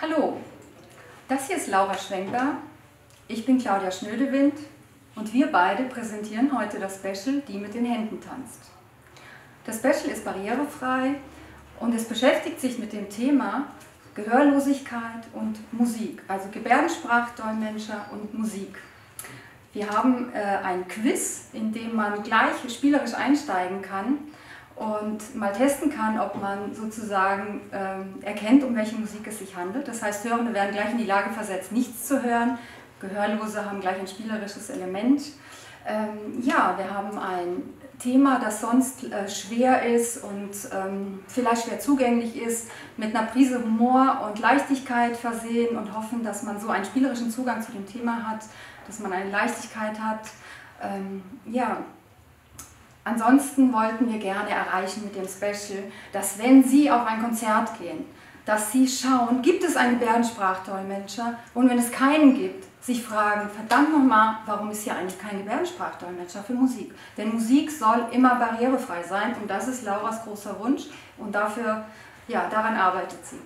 Hallo, das hier ist Laura Schwenkber, ich bin Claudia Schnödewind und wir beide präsentieren heute das Special Die mit den Händen tanzt. Das Special ist barrierefrei und es beschäftigt sich mit dem Thema Gehörlosigkeit und Musik, also Gebärdensprachdolmetscher und Musik. Wir haben äh, ein Quiz, in dem man gleich spielerisch einsteigen kann und mal testen kann, ob man sozusagen ähm, erkennt, um welche Musik es sich handelt. Das heißt, Hörende werden gleich in die Lage versetzt, nichts zu hören. Gehörlose haben gleich ein spielerisches Element. Ähm, ja, wir haben ein Thema, das sonst äh, schwer ist und ähm, vielleicht schwer zugänglich ist, mit einer Prise Humor und Leichtigkeit versehen und hoffen, dass man so einen spielerischen Zugang zu dem Thema hat, dass man eine Leichtigkeit hat. Ähm, ja, Ansonsten wollten wir gerne erreichen mit dem Special, dass wenn Sie auf ein Konzert gehen, dass Sie schauen, gibt es einen Gebärdensprachdolmetscher und wenn es keinen gibt, sich fragen, verdammt nochmal, warum ist hier eigentlich kein Gebärdensprachdolmetscher für Musik? Denn Musik soll immer barrierefrei sein und das ist Lauras großer Wunsch und dafür, ja, daran arbeitet sie.